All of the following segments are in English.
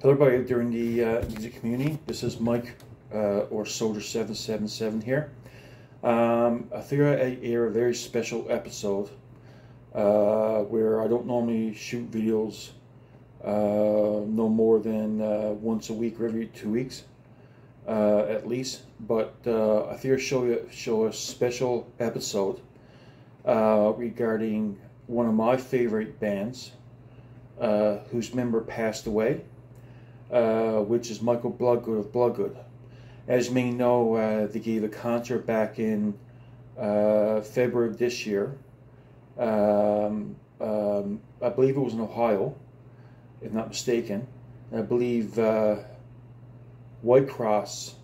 Hello, everybody during the uh, music community. This is Mike uh, or Soldier Seven Seven Seven here. Um, I figured I'd air a very special episode uh, where I don't normally shoot videos uh, no more than uh, once a week or every two weeks, uh, at least. But I figured show you show a special episode regarding one of my favorite bands, whose member passed away uh, which is Michael Bloodgood of Bloodgood. As you may know, uh, they gave a concert back in uh, February of this year. Um, um, I believe it was in Ohio, if not mistaken. And I believe uh, White Cross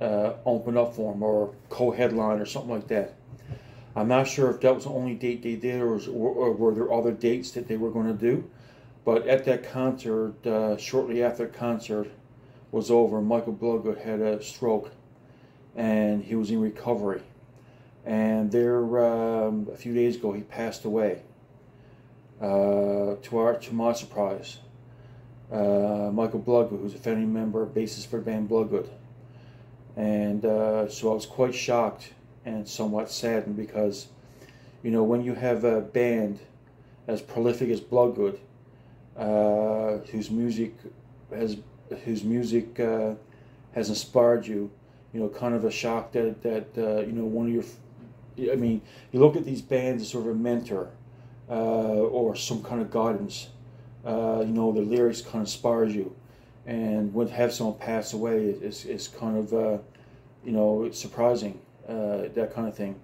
uh, opened up for them or co-headline or something like that. I'm not sure if that was the only date they did or, or, or were there other dates that they were going to do. But at that concert, uh, shortly after the concert was over, Michael Bloodgood had a stroke and he was in recovery. And there, um, a few days ago, he passed away. Uh, to our, to my surprise, uh, Michael Bloodgood, who's a family member, bassist for the band Bloodgood, and uh, so I was quite shocked and somewhat saddened because, you know, when you have a band as prolific as Bloodgood, uh, whose music has whose music uh, has inspired you. You know, kind of a shock that that uh, you know one of your. I mean, you look at these bands as sort of a mentor uh, or some kind of guidance. Uh, you know, the lyrics kind of inspires you, and when have someone pass away it's is kind of uh, you know surprising that kind of thing.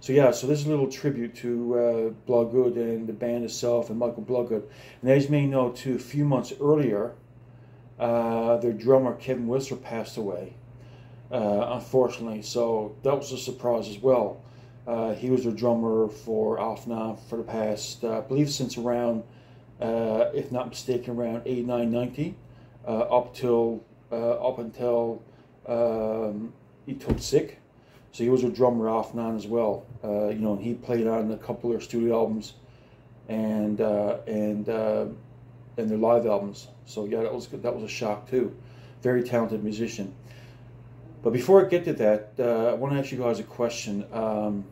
So yeah, so this is a little tribute to uh, Bloodgood and the band itself and Michael Bloodgood. And as you may know, too, a few months earlier, uh, their drummer Kevin Whistler passed away, uh, unfortunately. So that was a surprise as well. Uh, he was their drummer for Alpha 9 for the past, uh, I believe, since around, uh, if not mistaken, around 89, 90, up till up until um, he took sick. So he was a drummer off and on as well. Uh, you know, he played on a couple of studio albums and uh, and uh, and their live albums. So yeah, that was that was a shock too. Very talented musician. But before I get to that, uh, I want to ask you guys a question. Um,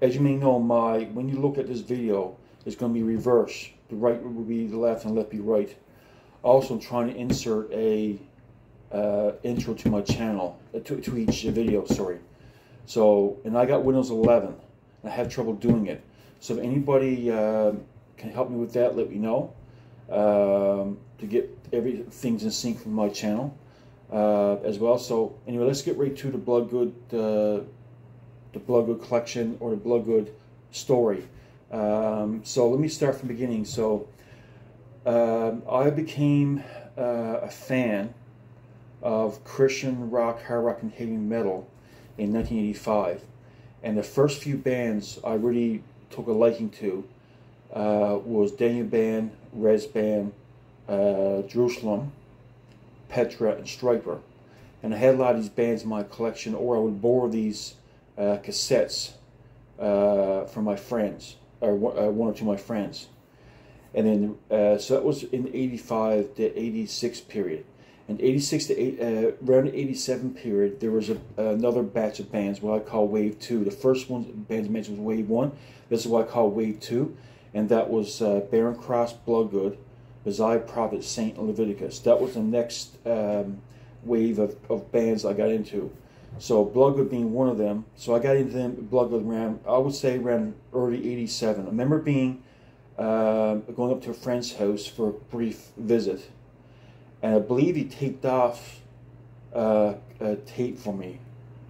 as you may know, my when you look at this video, it's going to be reverse. The right will be the left and left be right. Also, I'm trying to insert a uh, intro to my channel, uh, to, to each video, sorry. So, and I got Windows 11. I have trouble doing it. So if anybody uh, can help me with that, let me know. Um, to get everything's in sync from my channel uh, as well. So anyway, let's get right to the Bloodgood, uh, the Bloodgood collection or the Bloodgood story. Um, so let me start from beginning. So um, I became uh, a fan of Christian rock, hard rock, and heavy metal in 1985. And the first few bands I really took a liking to uh, was Daniel Band, Rez Band, uh, Jerusalem, Petra, and Stryper. And I had a lot of these bands in my collection, or I would borrow these uh, cassettes uh, from my friends, or uh, one or two of my friends. And then, uh, so that was in 85 to 86 period. In 86 to 8, uh, around the 87 period, there was a, another batch of bands, what I call Wave 2. The first one bands mentioned was Wave 1. This is what I call Wave 2. And that was uh, Barren Cross, Bloodgood, Messiah, Prophet, Saint, and Leviticus. That was the next um, wave of, of bands I got into. So Bloodgood being one of them. So I got into them, Bloodgood around, I would say around early 87. I remember being, uh, going up to a friend's house for a brief visit and I believe he taped off uh, a tape for me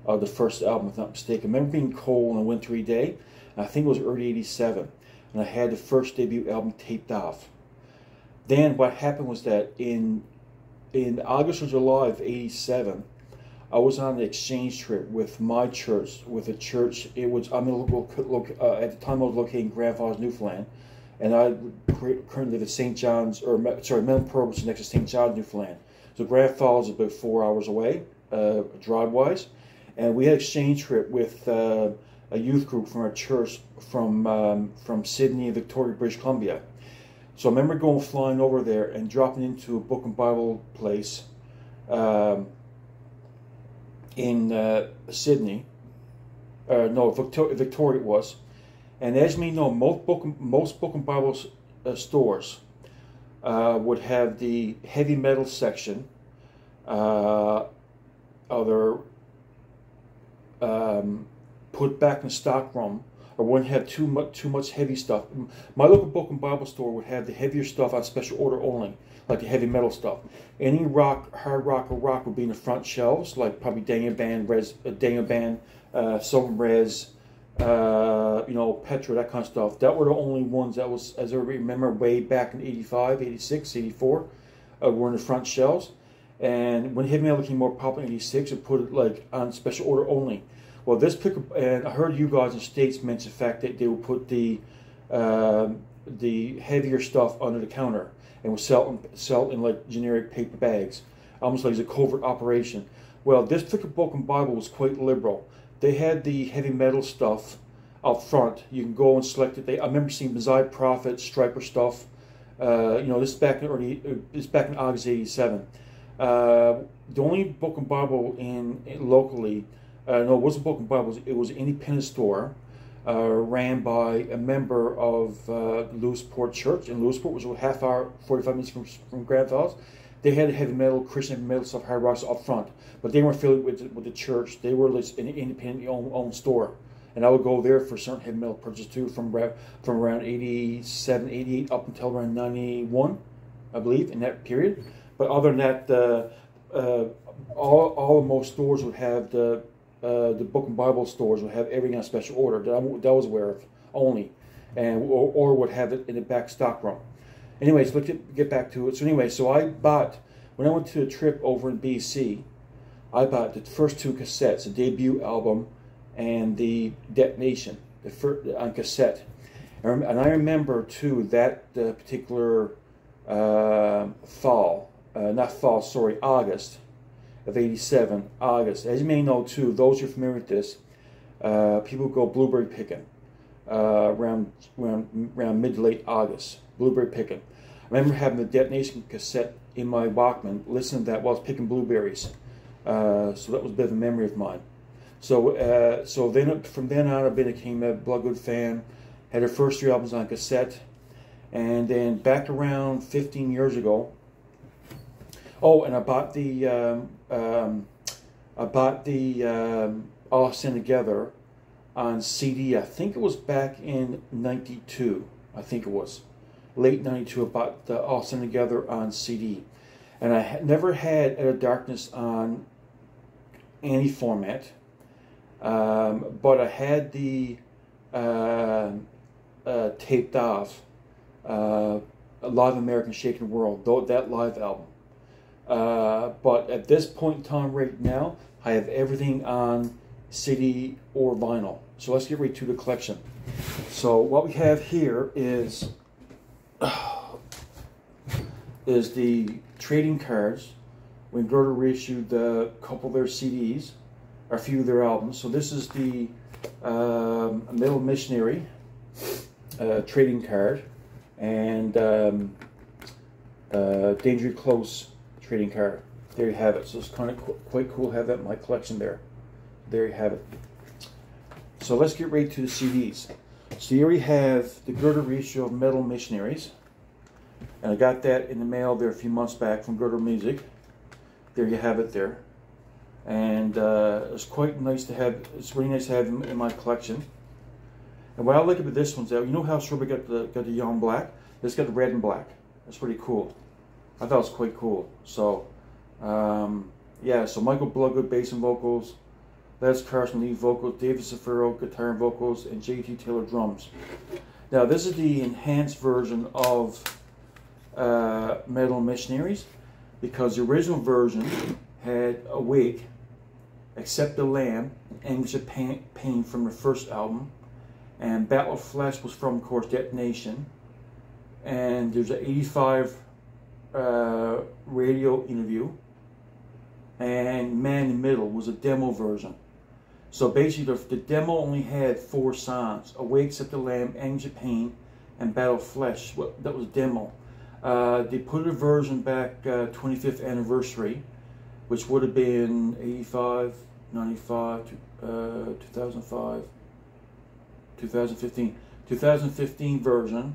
of the first album, if I'm not mistaken. I remember being cold on a wintry day, I think it was early 87, and I had the first debut album taped off. Then what happened was that in in August or July of 87, I was on an exchange trip with my church, with a church. It was I'm in local, uh, at the time I was located in Grand Falls, Newfoundland, and I currently live at St. John's, or sorry, Mount Pearl, which is next to St. John's, Newfoundland. So Grand Falls is about four hours away, uh, drive-wise, and we had an exchange trip with uh, a youth group from our church from um, from Sidney Victoria, British Columbia. So I remember going flying over there and dropping into a book and Bible place um, in uh, Sidney. Uh, no, Victoria, Victoria it was. And as may know, most book, most book and Bible uh, stores uh, would have the heavy metal section, uh, other um, put back in stock room, or wouldn't have too much too much heavy stuff. My local book and Bible store would have the heavier stuff on special order only, like the heavy metal stuff. Any rock, hard rock, or rock would be in the front shelves, like probably Daniel Band, Rez, uh, Daniel Band, uh, Silver Rez, uh, you know, Petra, that kind of stuff. That were the only ones that was, as I remember, way back in 85, 86, 84, uh, were in the front shelves. And when heavy metal became more popular in 86, it put it like on special order only. Well, this pick, and I heard you guys in States mention the fact that they would put the um, the heavier stuff under the counter and would sell sell in like generic paper bags, almost like it's a covert operation. Well, this particular book and Bible was quite liberal. They had the heavy metal stuff up front. You can go and select it. They, I remember seeing Messiah Prophet, Stryper stuff. Uh, you know, this is back in early, uh, this back in August '87. Uh, the only book and Bible in, in locally uh, no, it wasn't Book and Bible. It was an independent store uh, ran by a member of uh, Lewisporte Church, and Lewisporte which was a half hour, 45 minutes from, from Grand Falls. They had heavy metal, Christian metal stuff, hard rocks up front, but they weren't affiliated with the, with the church. They were an independent owned, owned store. And I would go there for certain heavy metal purchases too, from from around 87, 88 up until around 91, I believe, in that period. But other than that, uh, uh, all, all of most stores would have the uh, the book and Bible stores would have everything on special order that I, that I was aware of only, and or, or, would have it in the back stock room. Anyways, let's get, get back to it. So anyway, so I bought when I went to a trip over in BC, I bought the first two cassettes, the debut album and the Detonation, the first, on cassette. And I remember too that uh, particular uh, fall, uh, not fall, sorry, August of 87, August. As you may know too, those who are familiar with this, uh, people go blueberry picking uh, around, around, around mid late August. Blueberry picking. I remember having the detonation cassette in my Walkman, listening to that while I was picking blueberries. Uh, so that was a bit of a memory of mine. So, uh, so then from then on, I became a Bloodgood fan. Had her first three albums on cassette, and then back around 15 years ago, Oh, and I bought the um, um, I bought the um, All Stand Together on CD. I think it was back in '92. I think it was late '92. I bought the All Together on CD, and I had never had Out of Darkness on any format. Um, but I had the uh, uh, taped off uh, Live American Shaking World, though that live album. Uh, but at this point in time, right now, I have everything on CD or vinyl. So let's get right to the collection. So what we have here is is the trading cards when Girder reissued a couple of their CDs, or a few of their albums. So this is the um, Metal Missionary uh, trading card and um, uh, Danger Close trading card. There you have it. So it's kind of qu quite cool to have that in my collection there. There you have it. So let's get right to the CDs. So here we have the Girder reissue of Metal Missionaries. And I got that in the mail there a few months back from Girder Music. There you have it there. And uh, it's quite nice to have, it's really nice to have in, in my collection. And what I like about this one's that, you know how Sorba got the, got the and black? This got the red and black. That's pretty cool. I thought it was quite cool. So, um, yeah, so Michael Bloodgood bass and vocals, Les Carlson lead vocals, David Zaffiro guitar and vocals, and JT Taylor drums. Now, this is the enhanced version of uh, Metal Missionaries because the original version had Awake, Accept the Lamb, Anguish of Pain, Pain from the first album, and Battle of Flesh was from, of course, Detonation. And there's an 85 uh, radio interview, and Man in the Middle was a demo version. So basically, the, the demo only had four songs: "Awake, Accept the Lamb," "Angel Pain," and Battle Flesh. That was demo. Uh, they put a version back uh, 25th anniversary, which would have been 85, 95, uh, 2005, 2015. 2015 version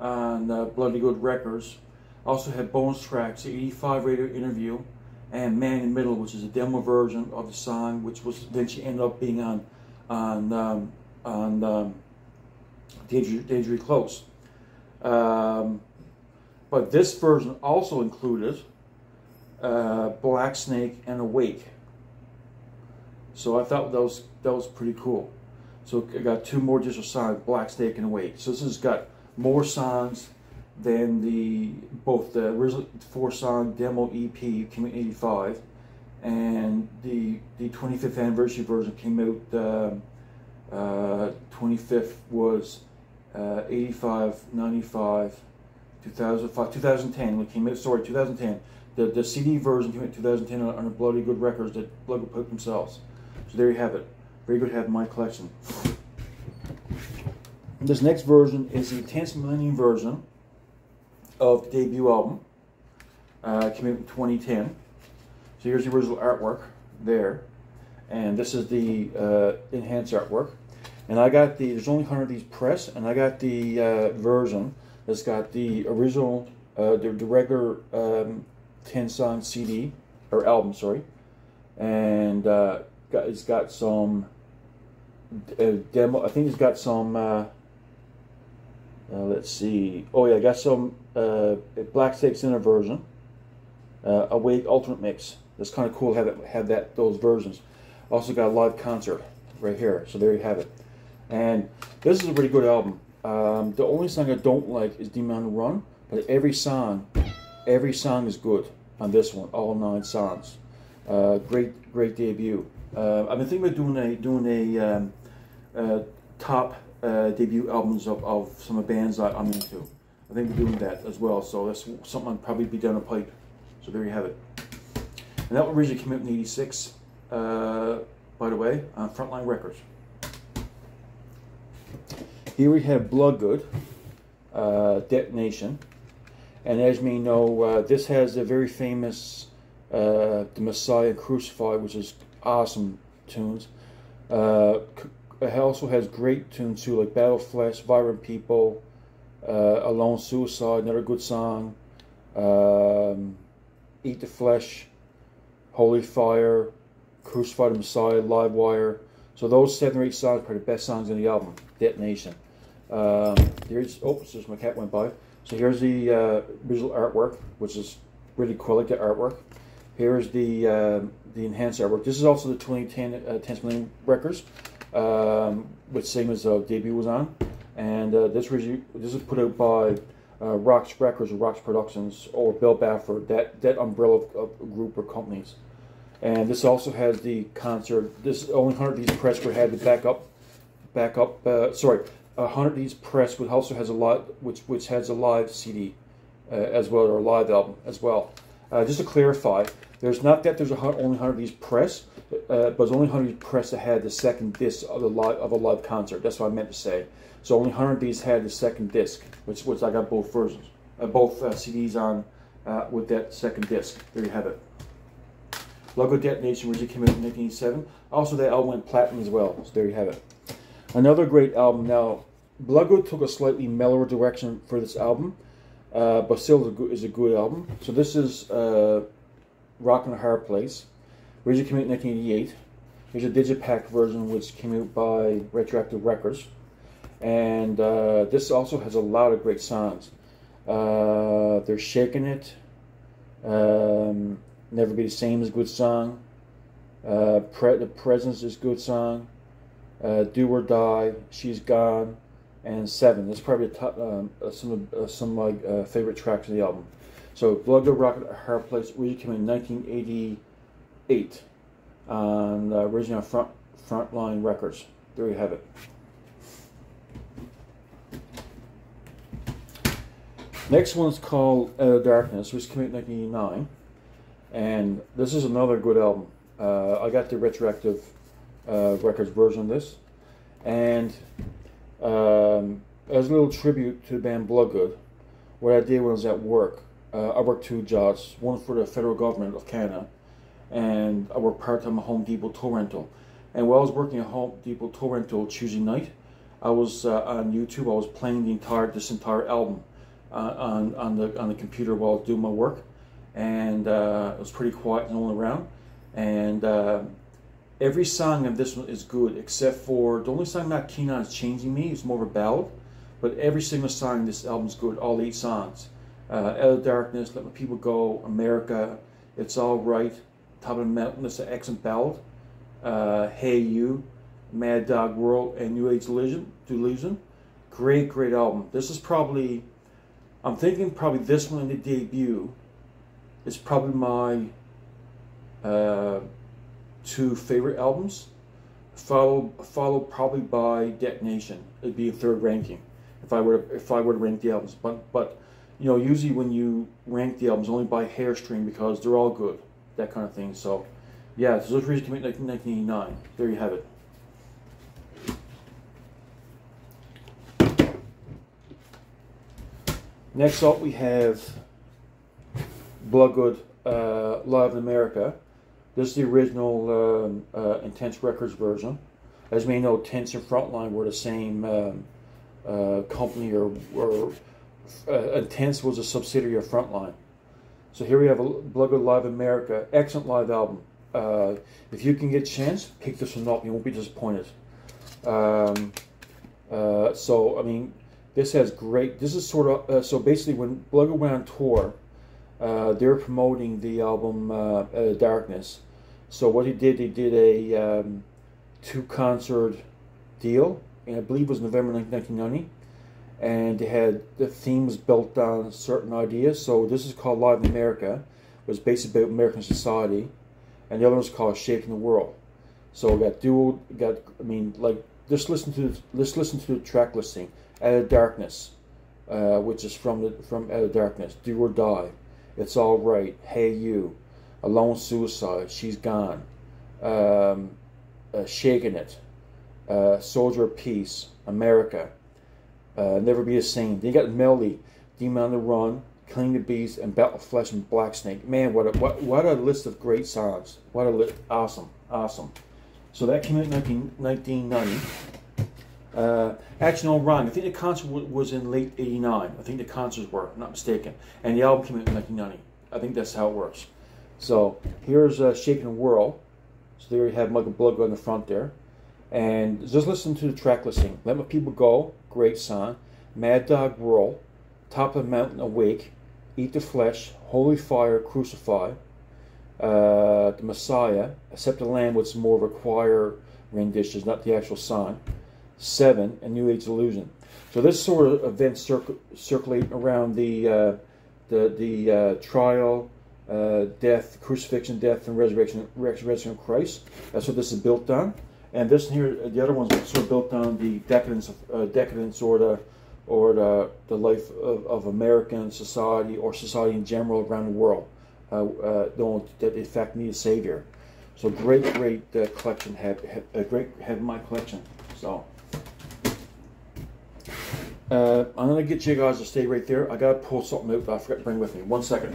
on uh, Bloodgood Records. Also had bonus tracks, the 85 radio interview, and Man in the Middle, which is a demo version of the song, which was eventually ended up being on on um, on um, Dangerously Close. Um, but this version also included uh, Black Snake and Awake. So I thought that was that was pretty cool. So I got two more additional songs, Black Snake and Awake. So this has got more songs than the both the original four song demo EP came in '85, and the the 25th anniversary version came out. Uh, uh, 25th was uh, 85, 95, 2005, 2010. When came out, sorry, 2010. The the CD version came out 2010 on, on a Bloodgood Records that Bloodgood put themselves. So there you have it. Very good to have in my collection. This next version is the Tense Millennium version of the debut album. Uh, came out in 2010. So here's the original artwork there. And this is the uh, enhanced artwork. And I got the, there's only 100 of these press, and I got the uh, version that's got the original, uh, the, the regular um, 10 song CD, or album, sorry. And uh, got, it's got some uh, demo, I think it's got some uh, let's see. Oh yeah, I got some uh, Black Snake Center version. Uh, Awake Ultimate Mix. That's kind of cool. Have it, have that those versions. Also got a live concert right here. So there you have it. And this is a pretty good album. Um, the only song I don't like is Demon Run, but every song, every song is good on this one. All nine songs. Uh, great, great debut. Uh, I've been thinking about doing a doing a um, uh, top uh, debut albums of, of some of the bands that I'm into. I think we're doing that as well, so that's something I'll probably be down a pipe. So there you have it. And that originally came out in 86, uh, by the way, on Frontline Records. Here we have Bloodgood, uh, Detonation. And as you may know, uh, this has a very famous uh, The Messiah Crucified, which is awesome tunes. It also has great tunes too, like Battle Flesh, Vibrant People, uh, Alone Suicide, another good song. Um, Eat the Flesh, Holy Fire, Crucify the Messiah, Live Wire. So those seven or eight songs are the best songs in the album, Detonation. Um, here's, oh, just my cat went by. So here's the uh, visual artwork, which is really cool, like the artwork. Here's the uh, the enhanced artwork. This is also the 2010 uh, 10 million records um, which same as uh, debut was on. And uh, this was this is put out by uh, Roxx Records or Roxx Productions or Bill Bafford, that that umbrella of, of group or companies. And this also has the concert. This only 100 of these press were had the backup, backup. Uh, sorry, 100 of these press which also has a lot, which which has a live CD uh, as well or a live album as well. Uh, just to clarify, there's not that there's a, only 100 of these press uh, but it's only 100 these press that had the second disc of the live of a live concert. That's what I meant to say. So only 100 of these had the second disc, which which I got both versions, uh, both uh, CDs on uh, with that second disc. There you have it. Bloodgood Detonation originally came out in 1987. Also, that album went platinum as well. So there you have it. Another great album. Now, Bloodgood took a slightly mellower direction for this album, uh, but still is a good album. So this is uh, Rock in a Hard Place. Originally came out in 1988. Here's a digipack version which came out by Retroactive Records. And uh, this also has a lot of great songs. Uh, they're Shaking It. Um, Never Be the Same is a good song. Uh, Pre the Presence is a good song. Uh, Do or Die, She's Gone, and Seven. That's probably top, um, uh, some of uh, some of my favorite tracks of the album. So Bloodgood Rocket Hard Place originally came in 1980 eight on the original front frontline records. There you have it. Next one's called uh, Darkness, which came out in 1989, and this is another good album. Uh, I got the retroactive uh, records version of this, and um, as a little tribute to the band Bloodgood, what I did when I was at work, uh, I worked two jobs, one for the federal government of Canada, and I worked part-time at Home Depot tow rental. And while I was working at Home Depot tow rental Tuesday night, I was uh, on YouTube. I was playing the entire this entire album uh, on on the on the computer while I was doing my work, and uh, it was pretty quiet and all around. And uh, every song of this one is good except for the only song I'm not keen on is "Changing Me." It's more of a ballad, but every single song in this album is good. All eight songs: uh, "Out of Darkness," "Let My People Go," "America," "It's All Right," "Top of the Mountain." It's an excellent ballad. Uh, "Hey You," Mad Dog World, and New Age Delusion. Delusion. Great, great album. This is probably, I'm thinking probably this one in the debut is probably my uh, two favorite albums. Followed, followed probably by Detonation. It'd be a third ranking if I were if I were to rank the albums. But but you know usually when you rank the albums only by hairstring because they're all good, that kind of thing. So yeah, so those reasons out in 1989. There you have it. Next up, we have Bloodgood uh, Live in America. This is the original um, uh, Intense Records version. As you may know, Intense and Frontline were the same um, uh, company, or, or uh, Intense was a subsidiary of Frontline. So here we have a Bloodgood Live America, excellent live album. Uh, if you can get a chance, pick this one up. You won't be disappointed. Um, uh, so I mean, this has great. This is sort of uh, so basically when Bloodgood went on tour, uh, they were promoting the album uh, Darkness. So what he did, he did a um, two concert deal, and I believe it was November 1990. And they had the themes built on certain ideas. So this is called Live in America. It was basically about American society, and the other one was called Shaking the World. So we got dual, got I mean like just listen to let's listen to the track listing. Out of Darkness, uh, which is from the from Out of Darkness. Do or Die. It's all right. Hey you. Alone Suicide. She's gone. Um, uh, Shaking It. Uh, Soldier of Peace. America. Uh, Never Be the Same. Then you got Melody. Demon on the Run. Killing the Beast and Battle of Flesh and Black Snake. Man, what a what what a list of great songs. What a list. awesome, awesome. So that came out in 19, 1990. Uh, actually, no, wrong. I think the concert was in late '89. I think the concerts were, I'm not mistaken, and the album came out in 1990. I think that's how it works. So here's uh, "Shaking World." So there you have Michael Bloodgood on the front there, and just listen to the track listing. "Let My People Go," great song. "Mad Dog World," "Top of the Mountain Awake," "Eat the Flesh," "Holy Fire," "Crucify," uh, "The Messiah," "Accept the Lamb," which more of a choir rendition, not the actual song. Seven, A New Age Illusion. So this sort of event circ- circulating around the uh, the the uh, trial, uh, death, crucifixion, death, and resurrection, resurrection of Christ. That's what this is built on. And this here, the other ones sort of built on the decadence of uh, decadence or the or the, the life of, of American society or society in general around the world. Uh, uh, that in fact need a savior. So great, great uh, collection. Have, have a great have my collection. So. Uh, I'm going to get you guys to stay right there. I got to pull something out that I forgot to bring with me. One second.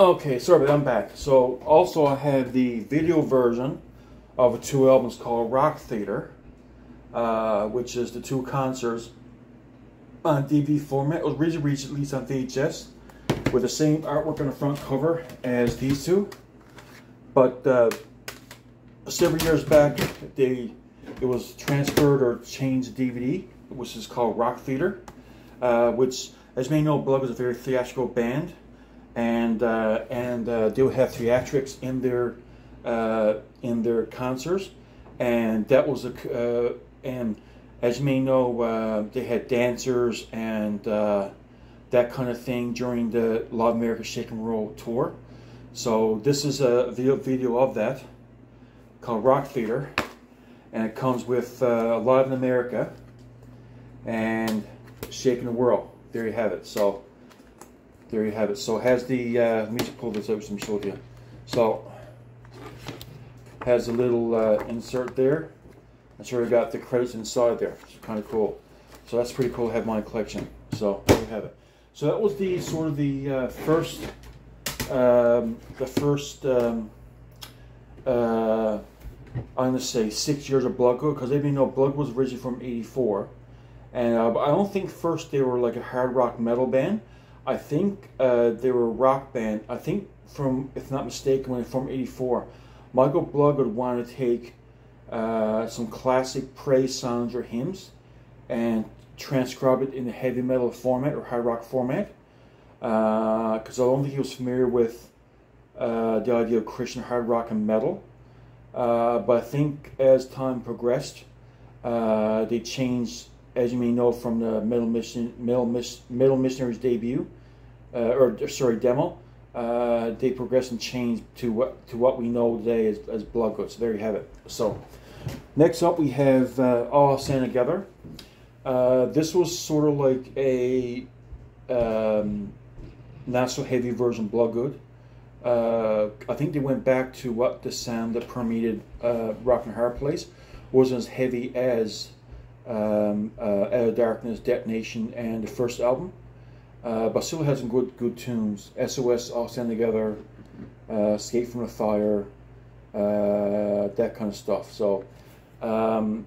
Okay, sorry, but I'm back. So also I have the video version of two albums called Rock Theater, uh, which is the two concerts on DVD format. It was originally released on VHS with the same artwork on the front cover as these two. But uh, several years back, they it was transferred or changed DVD, which is called Rock Theater, uh, which, as may know, Blood was a very theatrical band and uh, and uh, they would have theatrics in their uh, in their concerts, and that was a uh, and as you may know, uh, they had dancers and uh, that kind of thing during the Live America Shake and Roll tour. So this is a video video of that called Rock Theater, and it comes with uh, Live in America and Shaking the World. There you have it. So there you have it. So has the uh, let me just pull this out some show you. So has a little uh, insert there. I sort of got the credits inside there. It's kind of cool. So that's pretty cool to have my collection. So there you have it. So that was the sort of the uh, first, um, the first, um, uh, I'm going to say six years of Blood Bloodgood because even though Blood was originally from 84. And uh, I don't think first they were like a hard rock metal band. I think uh, they were a rock band. I think from, if not mistaken, when from 84, Michael Bloodgood wanted to take uh, some classic praise songs or hymns and transcribe it in a heavy metal format or high rock format. Because uh, I don't think he was familiar with uh, the idea of Christian hard rock and metal. Uh, but I think as time progressed, uh, they changed, as you may know from the Metal, Mission, Middle, Metal, Metal Missionaries debut, or sorry, demo. Uh, they progressed and changed to what to what we know today as, as Bloodgood. So there you have it. So Next up, we have uh, All Stand Together. Uh, this was sort of like a um, not so heavy version of Bloodgood. Uh, I think they went back to what the sound that permeated uh, Rock and Hard Place wasn't as heavy as um, uh, Out of Darkness, Detonation, and the first album, uh, but still had some good good tunes. SOS, All Stand Together, uh, Escape from the Fire, uh, that kind of stuff. So um,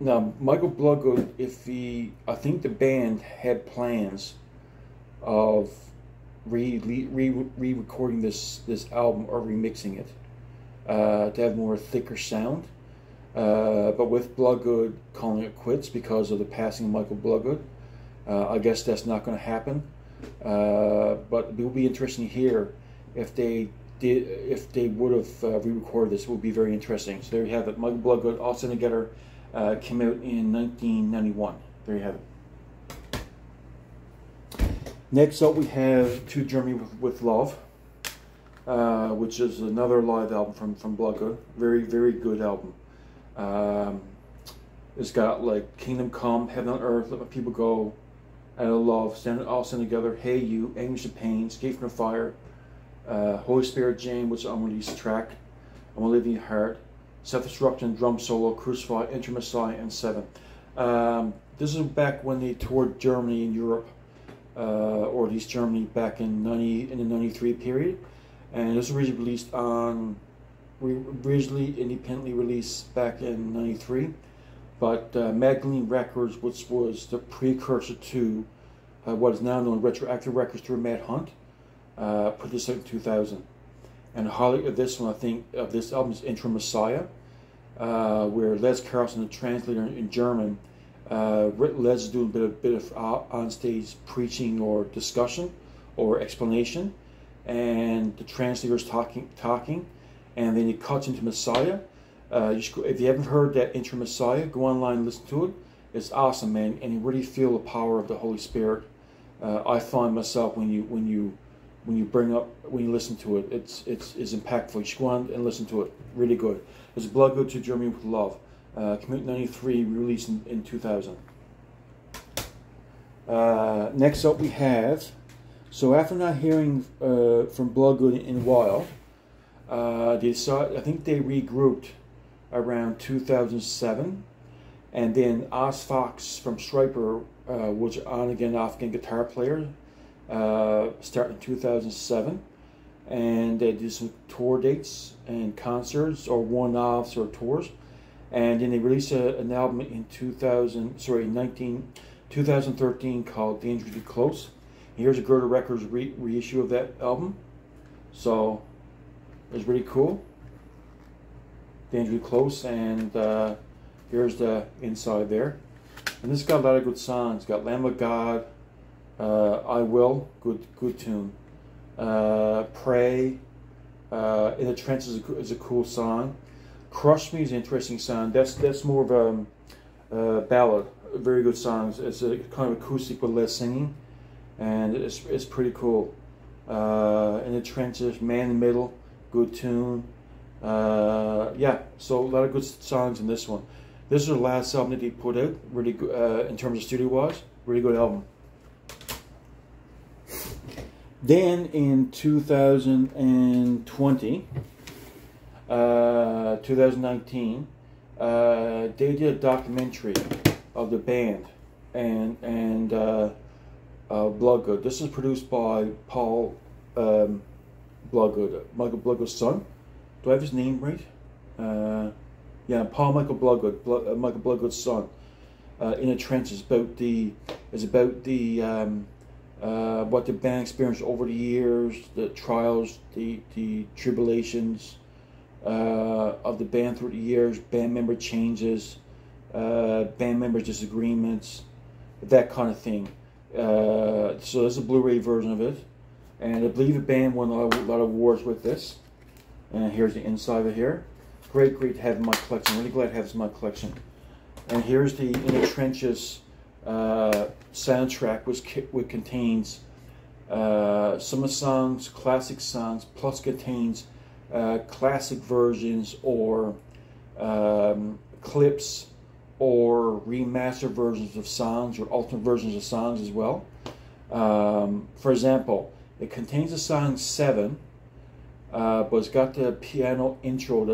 now Michael Bloodgood, if he, I think the band had plans of re re re recording this this album or remixing it uh, to have more thicker sound. Uh, but with Bloodgood calling it quits because of the passing of Michael Bloodgood, uh, I guess that's not going to happen. Uh, but it will be interesting to hear if they did, if they would have uh, re-recorded this, it would be very interesting. So there you have it. Michael Bloodgood, All Stand Together, uh, came out in 1991. There you have it. Next up, we have To Germany with, with Love, uh, which is another live album from from Bloodgood. Very very good album. Um, it's got like Kingdom Come, Heaven on Earth, Let My People Go, Out of Love, Stand All Stand Together, Hey You, Anguish of Pain, Escape from the Fire uh, Holy Spirit Jane, which is unreleased track, I'm a Living Heart, Self Destruction, Drum Solo, Crucify, Enter Messiah, and Seven. Um, this is back when they toured Germany and Europe, uh, or at least Germany back in 90 in the 93 period. And this was originally released on, originally independently released back in 93. But uh, Magdalene Records, which was the precursor to uh, what is now known Retroactive Records through Matt Hunt, uh, put this out in 2000. And the highlight of this one, I think, of this album is Enter Messiah, uh, where Les Carlson, the translator in German, uh, Les doing a bit of, bit of uh, on-stage preaching or discussion or explanation, and the translator is talking, talking, and then he cuts into Messiah. Uh, you should, if you haven't heard that intro Messiah, go online and listen to it. It's awesome, man, and you really feel the power of the Holy Spirit. Uh, I find myself when you when you when you bring up when you listen to it, it's it's is impactful. You should go on and listen to it. Really good. It's Bloodgood to Germany with Love. Uh, Commute 93, released in, in 2000. Uh, next up we have, so after not hearing uh, from Bloodgood in a while, uh, they saw, I think they regrouped around 2007, and then Oz Fox from Stryper uh, was on again, off again guitar player, uh, starting in 2007. And they did some tour dates and concerts or one-offs or tours. And then they released a, an album in 2000, sorry, 19, 2013 called Dangerously Close. Here's a Girder Records re reissue of that album. So it's really cool. Dangerously Close, and uh, here's the inside there. And this got a lot of good songs. Got Lamb of God, uh, I Will, good good tune. Uh, Pray, uh, In the Trenches is a, is a cool song. Crush Me is an interesting song. That's that's more of a, a ballad. Very good song. It's a kind of acoustic with less singing, and it's it's pretty cool. Uh, in the Trenches, Man in the Middle, good tune. Uh, yeah, so a lot of good songs in this one. This is the last album that he put out. Really good uh, in terms of studio wise. Really good album. Then in 2020, uh, 2019, uh, they did a documentary of the band and and uh, uh, Bloodgood. This is produced by Paul um, Bloodgood, Michael Bloodgood's son. Do I have his name right? Uh, yeah, Paul Michael Bloodgood, Blood, uh, Michael Bloodgood's son. Uh, in the trenches about the is about the um, uh, what the band experienced over the years, the trials, the the tribulations uh, of the band through the years, band member changes, uh, band member disagreements, that kind of thing. Uh, so there's a Blu-ray version of it, and I believe the band won a lot, of, a lot of awards with this. And here's the inside of it here. Great, great to have in my collection. Really glad to have this in my collection. And here's the In the Trenches uh, soundtrack, which, which contains uh, some of the songs, classic songs, plus contains uh, classic versions or um, clips or remastered versions of songs or alternate versions of songs as well. Um, for example, it contains the song Seven, uh, but it's got the piano intro,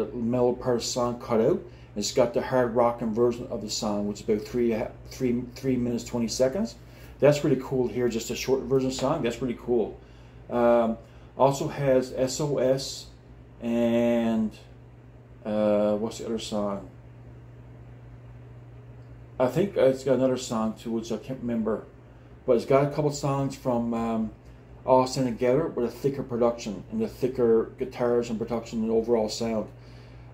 part of the song cut out. It's got the hard rocking version of the song, which is about three, three, three minutes, 20 seconds. That's really cool here, just a short version song. That's really cool. Um, also has SOS and uh, what's the other song? I think it's got another song too, which I can't remember. But it's got a couple songs from um, All Stand Together with a thicker production and the thicker guitars and production and overall sound,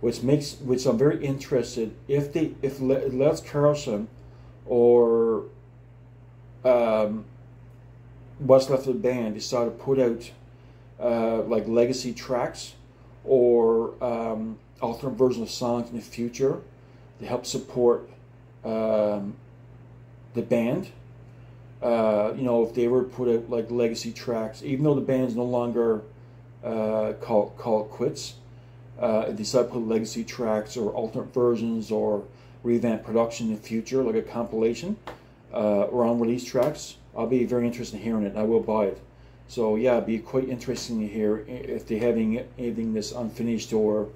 which makes which I'm very interested if they if Les Carlson or um, what's left of the band decide to put out uh, like legacy tracks or um, alternate versions of songs in the future to help support um, the band uh, you know, if they were put out like legacy tracks, even though the band's no longer uh, call call it quits, uh, if they decide to put legacy tracks or alternate versions or revamp production in the future, like a compilation uh, or unreleased tracks, I'll be very interested in hearing it. and I will buy it. So yeah, it'd be quite interesting to hear if they're having anything that's unfinished or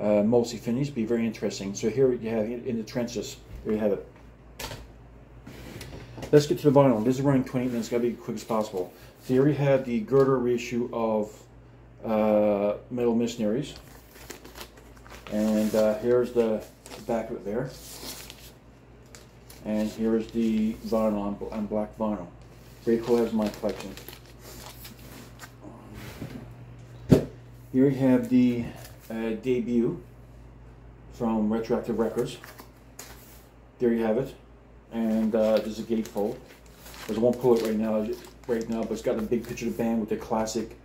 uh, mostly finished. Be very interesting. So here you have it in the trenches. There you have it. Let's get to the vinyl. This is running 20 minutes. Got to be as quick as possible. So here we have the Girder reissue of uh, Metal Missionaries. And uh, here's the, back of it there. And here's the vinyl on, black vinyl. Very cool has my collection. Here we have the uh, debut from Retroactive Records. There you have it and uh, there's a gatefold. Because I won't pull it right now, right now, but it's got a big picture of the band with the classic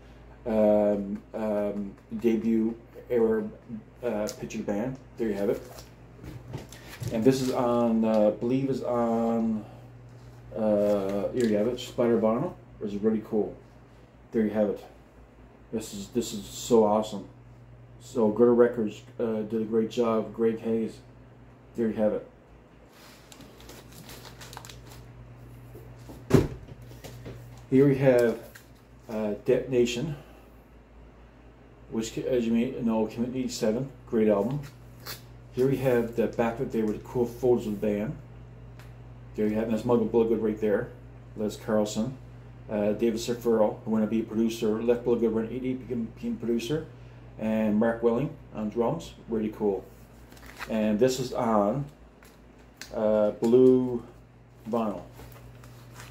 um, um, debut era uh, picture of the band. There you have it. And this is on, uh, I believe is on, uh, here you have it, Spider Vinyl. Is really cool. There you have it. This is this is so awesome. So Girder Records uh, did a great job. Greg Hayes. There you have it. Here we have uh, Detonation, which, as you may know, came in '87. Great album. Here we have the back of it there with the cool photos of the band. There you have, and that's Michael Bloodgood right there. Les Carlson. Uh, David Zaffiro, who went to be a producer, left Bloodgood went 80, became, became producer. And Mark Welling on drums. Really cool. And this is on uh, blue vinyl.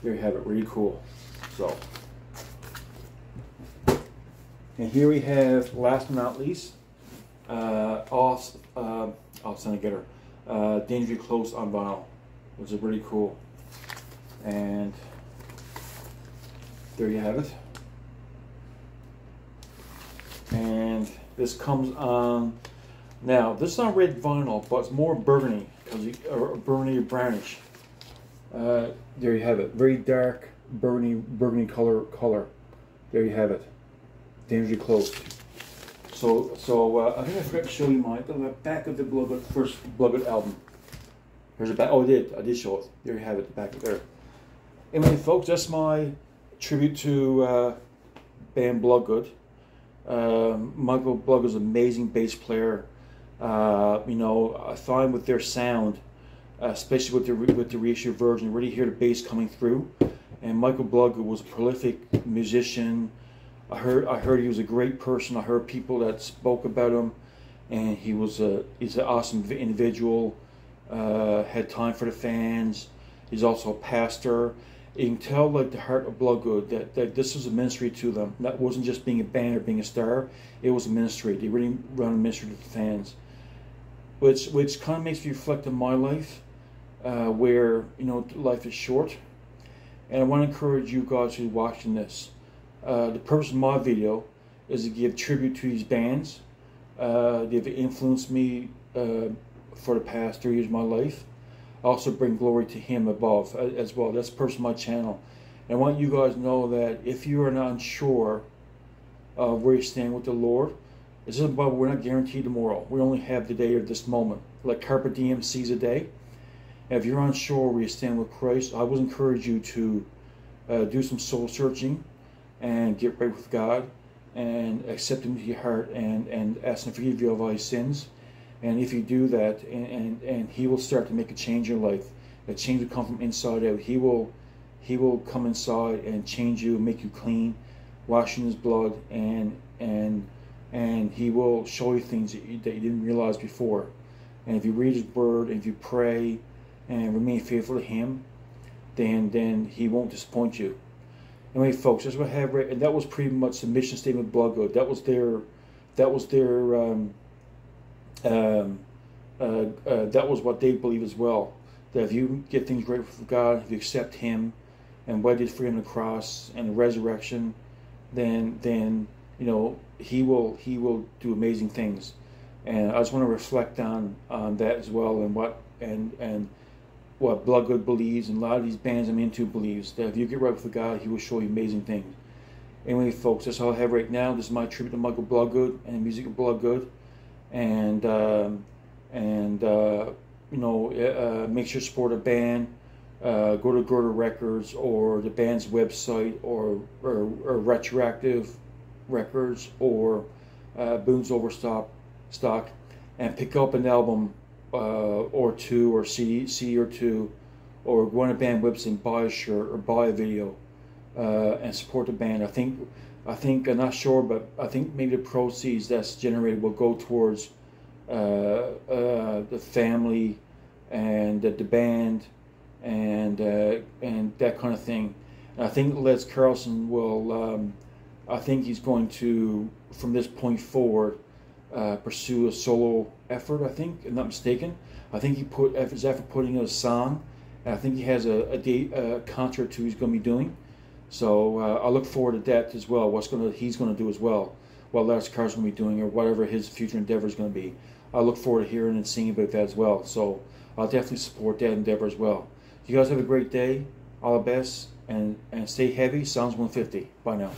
There you have it, really cool. So, and here we have, last but not least, uh, off, uh, off Senegator, uh, Dangerously Close on vinyl, which is really cool. And there you have it. and this comes on. Now this is not red vinyl, but it's more burgundy because or burgundy brownish. Uh, there you have it. Very dark burgundy burgundy color color. There you have it. Dangerously close. So so uh, I think I forgot to show you my the back of the Bloodgood first Bloodgood album. Here's a back. Oh, I did. I did show it. There you have it. The back of there. Anyway, folks, that's my tribute to uh, band Bloodgood. Um, Michael Bloodgood's an amazing bass player. Uh, you know, I find with their sound, uh, especially with the with the reissue version, you really hear the bass coming through. And Michael Bloodgood was a prolific musician. I heard I heard he was a great person. I heard people that spoke about him, and he was a he's an awesome individual. Uh, had time for the fans. He's also a pastor you can tell like the heart of Bloodgood that, that this was a ministry to them. That wasn't just being a band or being a star. It was a ministry. They really run a ministry to the fans, which which kind of makes me reflect on my life, uh, where you know life is short, and I want to encourage you guys who are watching this. Uh, the purpose of my video is to give tribute to these bands. Uh, they've influenced me uh, for the past three years of my life I also bring glory to Him above as well. That's the purpose of my channel. And I want you guys to know that if you are not sure of where you stand with the Lord, this is about we're not guaranteed tomorrow. We only have the day of this moment. Like Carpe Diem sees a day. If you're unsure where you stand with Christ, I would encourage you to uh, do some soul searching and get right with God and accept Him into your heart and, and ask Him to forgive you of all your sins and if you do that, and, and, and He will start to make a change in your life. A change will come from inside out. He will He will come inside and change you, make you clean, wash in His blood, and and and He will show you things that you, that you didn't realize before. And if you read His Word, if you pray, and remain faithful to Him, then then He won't disappoint you. Anyway, folks, that's what I have. And that was pretty much the mission statement of Bloodgood. That was their that was their um, um, uh, uh, that was what they believe as well. That if you get things right with God, if you accept Him and what He did for you on the cross and the resurrection, then then you know He will He will do amazing things. And I just want to reflect on on that as well and what and and what Bloodgood believes and a lot of these bands I'm into believes that if you get right with the God, He will show you amazing things. Anyway, folks, that's all I have right now. This is my tribute to Michael Bloodgood and music of Bloodgood and um, and uh, you know uh, make sure to support a band. Uh, go to Girder Records or the band's website or or, or Retroactive Records or uh, Boone's Overstock stock and pick up an album uh, or two or CD, CD or two or go on a band website and buy a shirt or buy a video uh, and support the band. I think I think I'm not sure, but I think maybe the proceeds that's generated will go towards uh, uh, the family and the, the band and uh, and that kind of thing. And I think Les Carlson will. Um, I think he's going to, from this point forward, uh, pursue a solo effort. I think, if not mistaken. I think he put efforts after putting out a song. And I think he has a, a date, a concert too. He's going to be doing. So uh, I look forward to that as well. What's going to he's going to do as well. What Les Carl's going to be doing, or whatever his future endeavor is going to be. I look forward to hearing and seeing about that as well. So I'll definitely support that endeavor as well. You guys have a great day. All the best, and and stay heavy. Sounds 150. Bye now.